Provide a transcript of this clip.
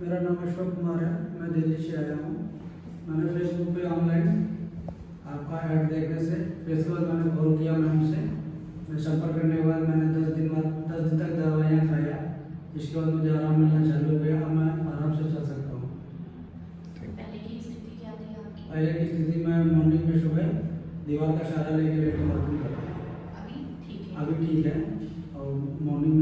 मेरा नाम अशोक कुमार है मैं दिल्ली से आया हूँ। मैंने फेसबुक पे ऑनलाइन आपका ऐड देखने से फेसबुक मैंने कॉल किया मैम से। मैं संपर्क करने के बाद मैंने दस दिन बाद दस दिन तक दवाइयाँ खाया। इसके बाद मुझे आराम मिलना चालू हो गया अब मैं आराम से चल सकता हूँ। पहले की स्थिति में मॉर्निंग में सुबह दीवार का सहारा लेके लेटे वर्किंग करता हूँ। अभी ठीक है। और मॉर्निंग